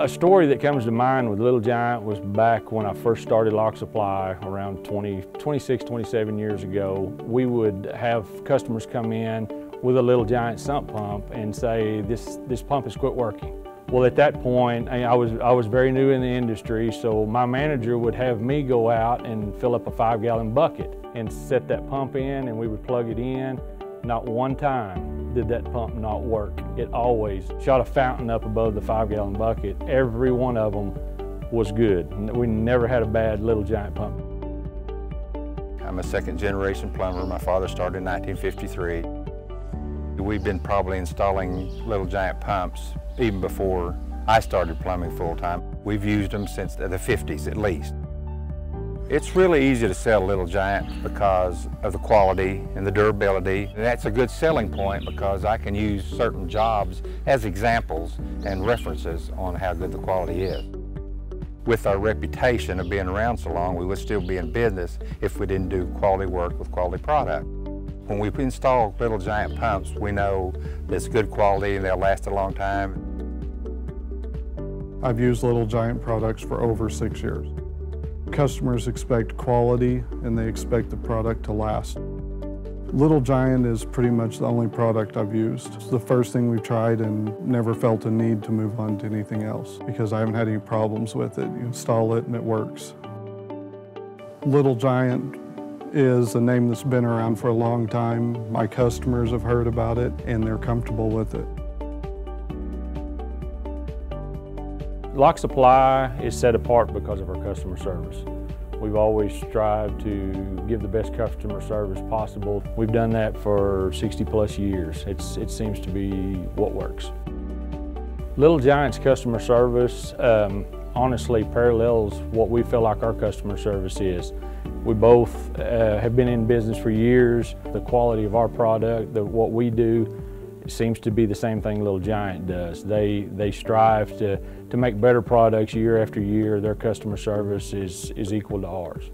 A story that comes to mind with Little Giant was back when I first started Locke Supply around 20, 26, 27 years ago. We would have customers come in with a Little Giant sump pump and say, this, this pump has quit working. Well, at that point, I was, I was very new in the industry, so my manager would have me go out and fill up a five gallon bucket and set that pump in and we would plug it in. Not one time did that pump not work. It always shot a fountain up above the five gallon bucket. Every one of them was good. We never had a bad Little Giant pump. I'm a second generation plumber. My father started in 1953. We've been probably installing Little Giant pumps even before I started plumbing full time. We've used them since the 50s at least. It's really easy to sell Little Giant because of the quality and the durability. And that's a good selling point because I can use certain jobs as examples and references on how good the quality is. With our reputation of being around so long, we would still be in business if we didn't do quality work with quality product. When we install Little Giant pumps, we know it's good quality and they'll last a long time. I've used Little Giant products for over six years. Customers expect quality and they expect the product to last. Little Giant is pretty much the only product I've used. It's the first thing we've tried and never felt a need to move on to anything else because I haven't had any problems with it. You install it and it works. Little Giant is a name that's been around for a long time. My customers have heard about it and they're comfortable with it. Locke Supply is set apart because of our customer service. We've always strived to give the best customer service possible. We've done that for 60 plus years. It's, it seems to be what works. Little Giant's customer service um, honestly parallels what we feel like our customer service is. We both uh, have been in business for years. The quality of our product, the, what we do, seems to be the same thing Little Giant does. They, they strive to, to make better products year after year. Their customer service is, is equal to ours.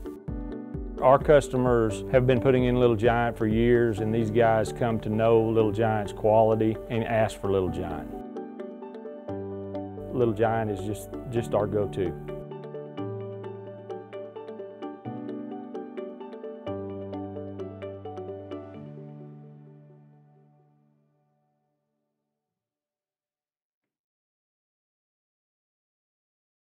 Our customers have been putting in Little Giant for years and these guys come to know Little Giant's quality and ask for Little Giant. Little Giant is just, just our go-to.